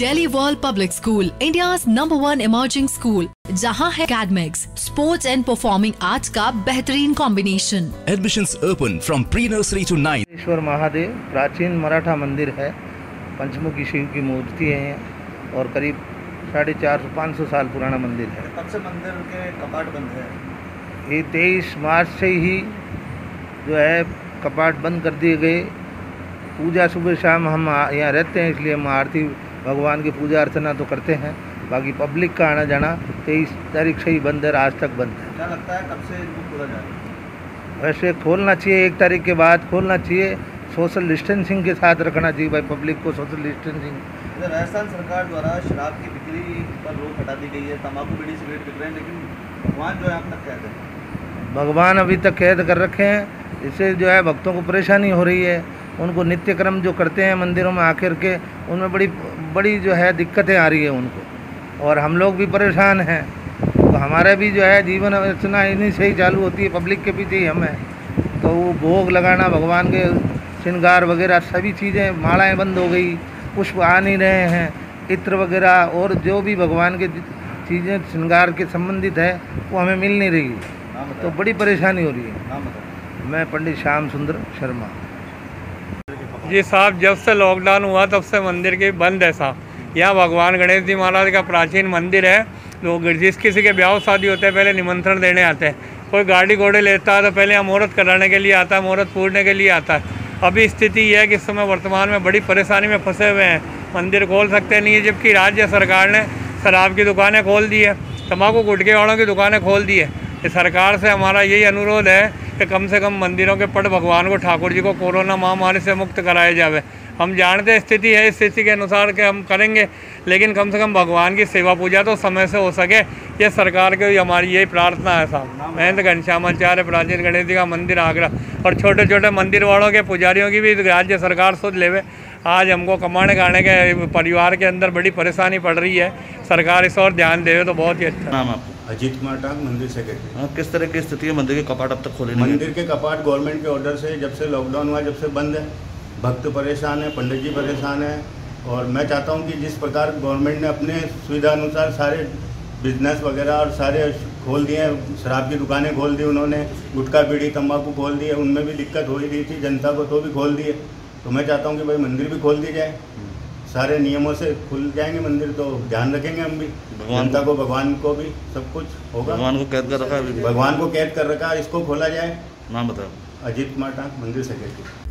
Delhi World Public School, India's number one emerging school, जहाँ है academics, sports and performing arts का बेहतरीन combination Admissions open from pre-nursery to 9th. ईश्वर महादेव प्राचीन मराठा मंदिर है पंचमुखी शिव की मूर्ति है और करीब साढ़े चार सौ पाँच सौ साल पुराना मंदिर है कब से मंदिर के कपाट बंद है? ये तेईस मार्च से ही जो है कपाट बंद कर दिए गए। पूजा सुबह शाम हम यहाँ रहते हैं इसलिए हम आरती भगवान की पूजा अर्चना तो करते हैं बाकी पब्लिक का आना जाना तेईस तारीख से ही बंद है आज तक बंद है। क्या लगता है कब से इनको खोला जाएगा वैसे खोलना चाहिए एक तारीख के बाद खोलना चाहिए सोशल डिस्टेंसिंग के साथ रखना चाहिए भाई पब्लिक को सोशल डिस्टेंसिंग राजस्थान सरकार द्वारा शराब की बिक्री पर रोक हटा दी गई है तंबाकू बीड़ी सिगरेट बिक रहे हैं लेकिन भगवान जो है अब तक कहते हैं? भगवान अभी तक कैद कर रखे हैं इससे जो है भक्तों को परेशानी हो रही है। उनको नित्य क्रम जो करते हैं मंदिरों में आकर के उनमें बड़ी बड़ी जो है दिक्कतें आ रही है उनको। और हम लोग भी परेशान हैं। तो हमारा भी जो है जीवन अर्चना इन्हीं से ही चालू होती है पब्लिक के पीछे ही हम हैं। तो वो भोग लगाना भगवान के श्रृंगार वगैरह सभी चीज़ें मालाएँ बंद हो गई पुष्प आ नहीं रहे हैं इत्र वगैरह और जो भी भगवान के चीज़ें श्रृंगार के संबंधित है वो हमें मिल नहीं रही। तो बड़ी परेशानी हो रही है। मैं पंडित श्याम सुंदर शर्मा। जी साहब, जब से लॉकडाउन हुआ, तब से मंदिर की बंद है साहब। यहाँ भगवान गणेश जी महाराज का प्राचीन मंदिर है। लोग जिस किसी के ब्याह शादी होते हैं, पहले निमंत्रण देने आते हैं। कोई गाड़ी घोड़े लेता है तो पहले यहाँ मुहूर्त कराने के लिए आता है मुहूर्त पूरने के लिए आता है। अभी स्थिति यह है कि इस समय वर्तमान में बड़ी परेशानी में फंसे हुए हैं। मंदिर खोल सकते नहीं है, जबकि राज्य सरकार ने शराब की दुकानें खोल दी है तम्बाकू गुटके वालों की दुकानें खोल दी है। सरकार से हमारा यही अनुरोध है कि कम से कम मंदिरों के पट भगवान को, ठाकुर जी को कोरोना महामारी से मुक्त कराया जावे। हम जानते स्थिति है स्थिति के अनुसार के हम करेंगे, लेकिन कम से कम भगवान की सेवा पूजा तो समय से हो सके। ये सरकार की हमारी यही प्रार्थना है साहब। महेंद्र घनश्यामाचार्य, प्राचीन गणेश जी का मंदिर आगरा और छोटे छोटे मंदिर वालों के पुजारियों की भी राज्य सरकार सुध लेवे। आज हमको कमाने खाने के परिवार के अंदर बड़ी परेशानी पड़ रही है। सरकार इस और ध्यान देवे तो बहुत ही अच्छा। नाम आपको। अजीत कुमार टाक मंदिर सेक्रेटरी हाँ, किस तरह की स्थिति है? मंदिर के कपाट अब तक खोले नहीं मंदिर के कपाट गवर्नमेंट के ऑर्डर से जब से लॉकडाउन हुआ जब से बंद है। भक्त परेशान है पंडित जी परेशान है। और मैं चाहता हूँ कि जिस प्रकार गवर्नमेंट ने अपने सुविधा अनुसार सारे बिज़नेस वगैरह और सारे खोल दिए हैं शराब की दुकानें खोल दी उन्होंने गुटखा बीड़ी तंबाकू खोल दिए उनमें भी दिक्कत हो ही रही थी जनता को तो भी खोल दिए। तो मैं चाहता हूँ कि भाई मंदिर भी खोल दी जाए। सारे नियमों से खुल जाएँगे मंदिर तो ध्यान रखेंगे हम भी। भगवान जनता को भगवान को भी सब कुछ होगा। भगवान को कैद कर रखा है भगवान को कैद कर रखा है इसको खोला जाए। नाम बताओ। अजीत माटा मंदिर सेक्रेटरी।